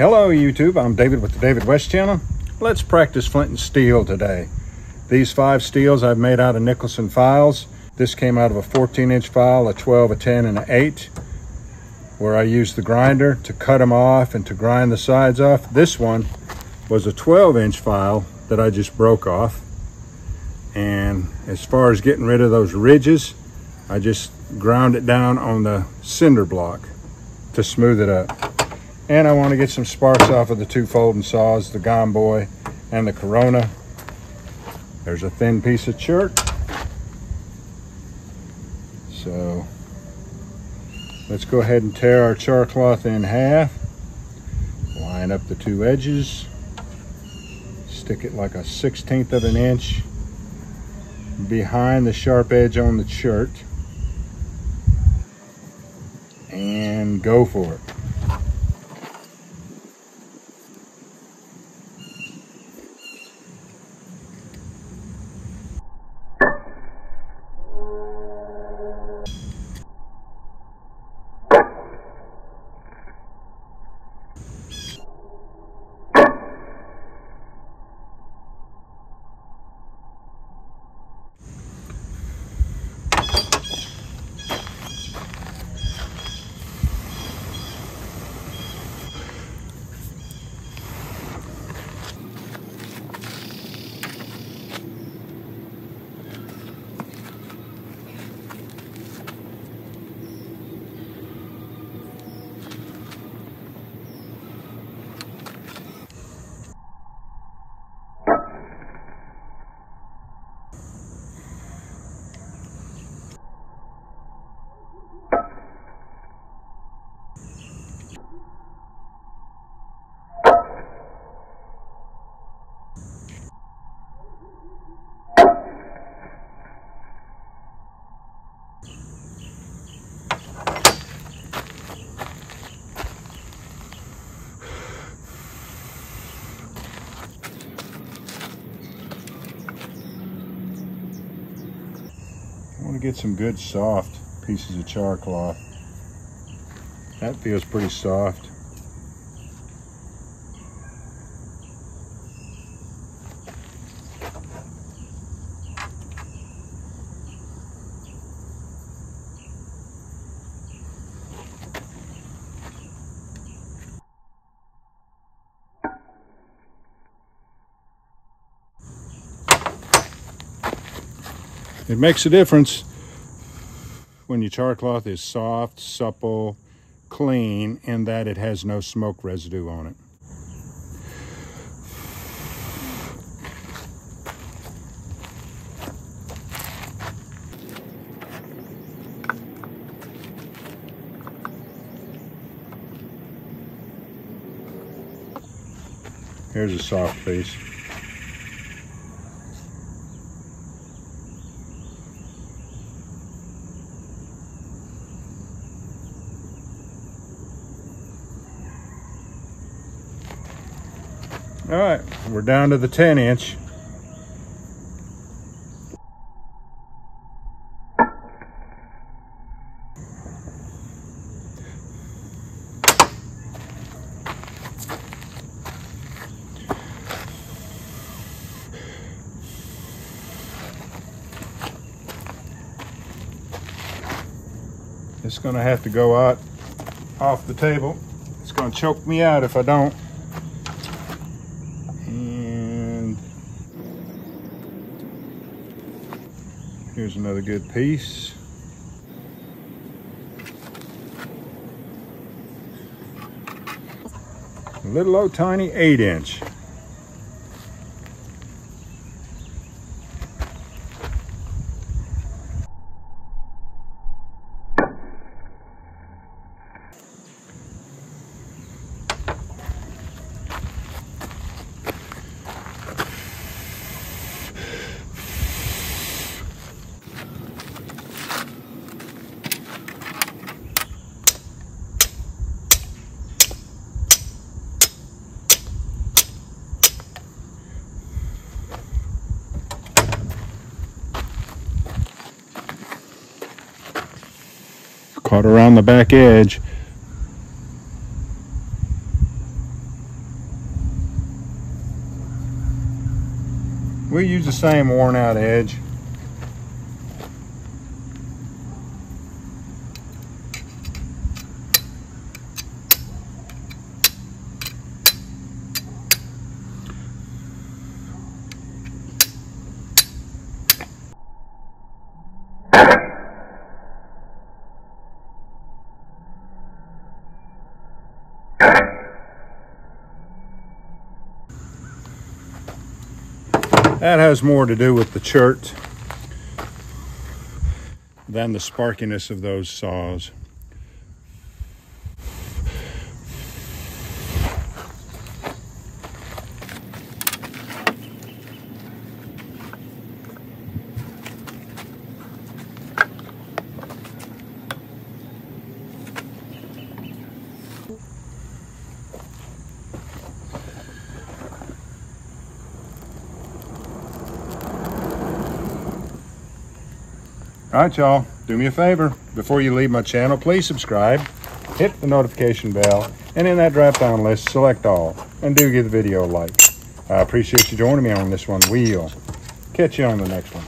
Hello YouTube, I'm David with the David West channel. Let's practice flint and steel today. These five steels I've made out of Nicholson files. This came out of a 14 inch file, a 12, a 10, and an 8, where I used the grinder to cut them off and to grind the sides off. This one was a 12 inch file that I just broke off. And as far as getting rid of those ridges, I just ground it down on the cinder block to smooth it up. And I want to get some sparks off of the two folding saws, the Gomboy and the Corona. There's a thin piece of chert. So let's go ahead and tear our char cloth in half. Line up the two edges. Stick it like a 16th of an inch behind the sharp edge on the chert. And go for it. I want to get some good soft pieces of char cloth. That feels pretty soft. It makes a difference when your char cloth is soft, supple, clean, and that it has no smoke residue on it. Here's a soft piece. All right, we're down to the 10 inch. It's gonna have to go out off the table. It's gonna choke me out if I don't. Here's another good piece. A little old tiny eight inch. Caught around the back edge. We use the same worn out edge. That has more to do with the chert than the sparkiness of those saws. All right, y'all, do me a favor. Before you leave my channel, please subscribe, hit the notification bell, and in that drop-down list, select all, and do give the video a like. I appreciate you joining me on this one. We'll catch you on the next one.